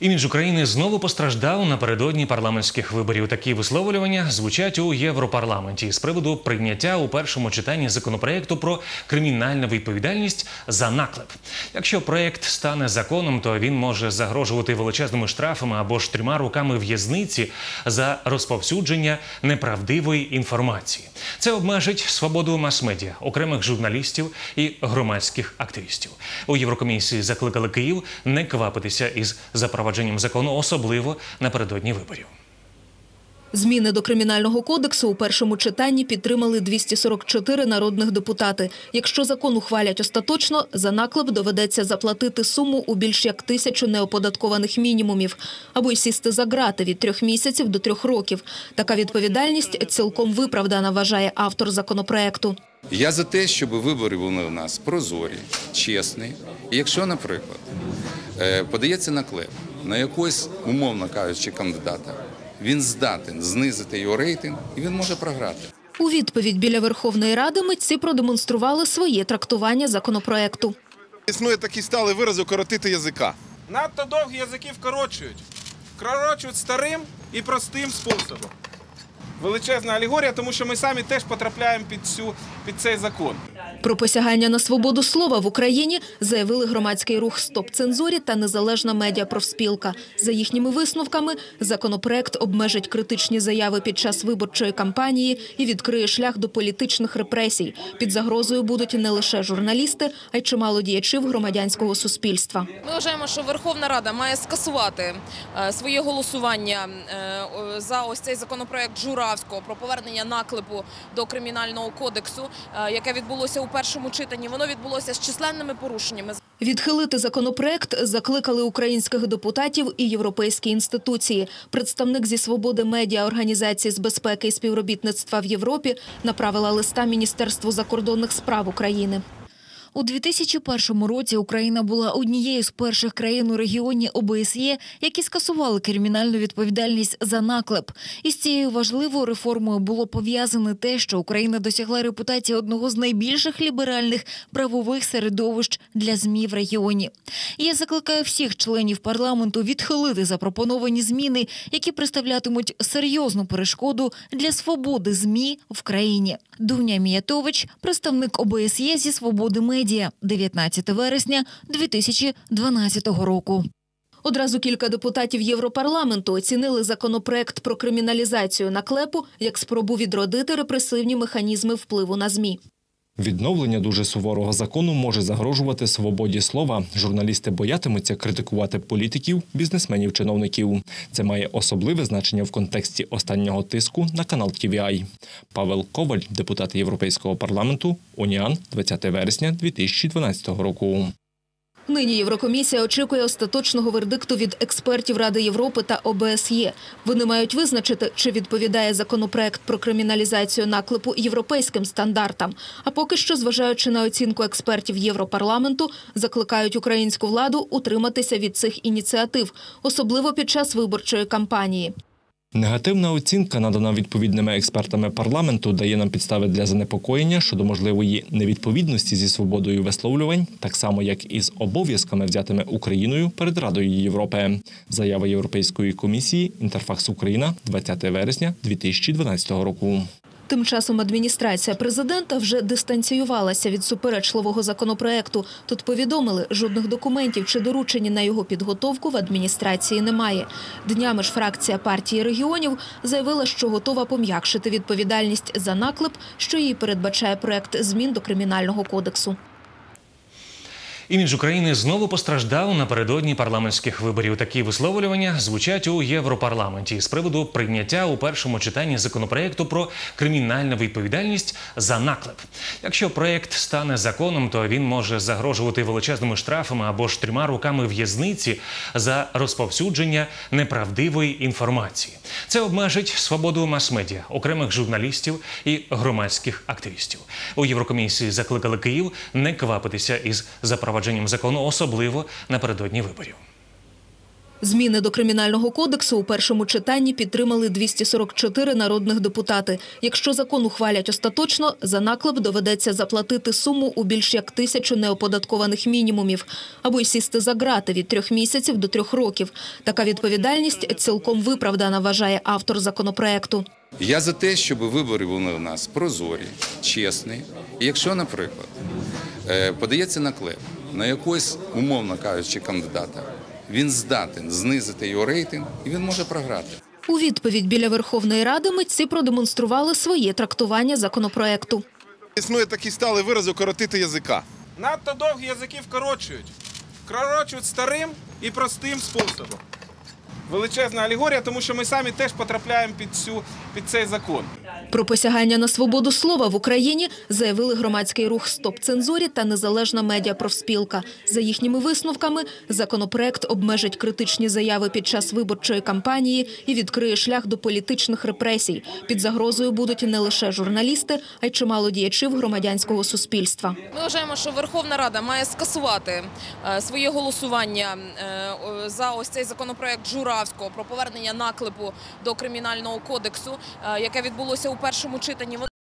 Імідж України знову постраждав напередодні парламентських виборів. Такі висловлювання звучать у Європарламенті з приводу прийняття у першому читанні законопроекту про кримінальну відповідальність за наклеп. Якщо проект стане законом, то він може загрожувати величезними штрафами або ж трьома роками в'язниці за розповсюдження неправдивої інформації. Це обмежить свободу мас-медіа, окремих журналістів і громадських активістів. У Єврокомісії закликали Київ не квапитися із запровадженням закону, особливо напередодні виборів. Зміни до кримінального кодексу у першому читанні підтримали 244 народних депутати. Якщо закон ухвалять остаточно, за наклеп доведеться заплатити суму у більш як тисячу неоподаткованих мінімумів або й сісти за грати від трьох місяців до трьох років. Така відповідальність цілком виправдана, вважає автор законопроекту. Я за те, щоб вибори були у нас прозорі, чесні. І якщо, наприклад, е, подається наклеп на якогось, умовно кажучи, кандидата, він здатен знизити його рейтинг і він може програти. У відповідь біля Верховної Ради митці продемонстрували своє трактування законопроекту. Існує такий сталий вираз укоротити язика. Надто довгі язики вкорочують. Вкорочують старим і простим способом. Величезна алегорія, тому що ми самі теж потрапляємо під, цю, під цей закон. Про посягання на свободу слова в Україні заявили громадський рух «Стоп цензурі» та незалежна медіапрофспілка. За їхніми висновками, законопроект обмежить критичні заяви під час виборчої кампанії і відкриє шлях до політичних репресій. Під загрозою будуть не лише журналісти, а й чимало діячів громадянського суспільства. Ми вважаємо, що Верховна Рада має скасувати е, своє голосування е, за ось цей законопроект Журавського про повернення наклепу до кримінального кодексу, е, яке відбулося у першому читанні. Воно відбулося з численними порушеннями. Відхилити законопроект закликали українських депутатів і європейські інституції. Представник зі свободи медіа організації з безпеки і співробітництва в Європі направила листа Міністерству закордонних справ України. У 2001 році Україна була однією з перших країн у регіоні ОБСЄ, які скасували кримінальну відповідальність за наклеп. Із цією важливою реформою було пов'язане те, що Україна досягла репутації одного з найбільших ліберальних правових середовищ для змі в регіоні. Я закликаю всіх членів парламенту відхилити запропоновані зміни, які представлятимуть серйозну перешкоду для свободи змі в країні. Дуня Міятович, представник ОБСЄ зі свободи медіа, 19 вересня 2012 року. Одразу кілька депутатів Європарламенту оцінили законопроект про криміналізацію наклепу як спробу відродити репресивні механізми впливу на ЗМІ. Відновлення дуже суворого закону може загрожувати свободі слова. Журналісти боятимуться критикувати політиків, бізнесменів, чиновників. Це має особливе значення в контексті останнього тиску на канал TVI. Павел Коваль, депутат Європейського парламенту, Уніан, 20 вересня 2012 року. Нині Єврокомісія очікує остаточного вердикту від експертів Ради Європи та ОБСЄ. Вони мають визначити, чи відповідає законопроект про криміналізацію наклепу європейським стандартам. А поки що, зважаючи на оцінку експертів Європарламенту, закликають українську владу утриматися від цих ініціатив, особливо під час виборчої кампанії. Негативна оцінка, надана відповідними експертами парламенту, дає нам підстави для занепокоєння щодо можливої невідповідності зі свободою висловлювань, так само як і з обов'язками, взятими Україною перед Радою Європи. Заява Європейської комісії Інтерфакс Україна 20 вересня 2012 року. Тим часом адміністрація президента вже дистанціювалася від суперечливого законопроекту. Тут повідомили, жодних документів чи доручень на його підготовку в адміністрації немає. Днями ж фракція партії регіонів заявила, що готова пом'якшити відповідальність за наклеп, що її передбачає проект змін до кримінального кодексу. Імідж України знову постраждав напередодні парламентських виборів. Такі висловлювання звучать у Європарламенті з приводу прийняття у першому читанні законопроекту про кримінальну відповідальність за наклеп. Якщо проект стане законом, то він може загрожувати величезними штрафами або ж трьома роками в'язниці за розповсюдження неправдивої інформації. Це обмежить свободу мас-медіа, окремих журналістів і громадських активістів. У Єврокомісії закликали Київ не квапитися із запровадженням закону, особливо напередодні виборів. Зміни до кримінального кодексу у першому читанні підтримали 244 народних депутати. Якщо закон ухвалять остаточно, за наклеп доведеться заплатити суму у більш як тисячу неоподаткованих мінімумів або й сісти за грати від трьох місяців до трьох років. Така відповідальність цілком виправдана, вважає автор законопроекту. Я за те, щоб вибори були у нас прозорі, чесні. І якщо, наприклад, е, подається наклеп на якогось, умовно кажучи, кандидата, він здатен знизити його рейтинг і він може програти. У відповідь біля Верховної Ради митці продемонстрували своє трактування законопроекту. Існує такий сталий вираз укоротити язика. Надто довгі язики вкорочують. Вкорочують старим і простим способом. Величезна алегорія, тому що ми самі теж потрапляємо під, цю, під цей закон. Про посягання на свободу слова в Україні заявили громадський рух «Стоп цензурі» та незалежна медіапрофспілка. За їхніми висновками, законопроект обмежить критичні заяви під час виборчої кампанії і відкриє шлях до політичних репресій. Під загрозою будуть не лише журналісти, а й чимало діячів громадянського суспільства. Ми вважаємо, що Верховна Рада має скасувати е, своє голосування е, за ось цей законопроект Журавського про повернення наклепу до кримінального кодексу, е, яке відбулося у першому читанні.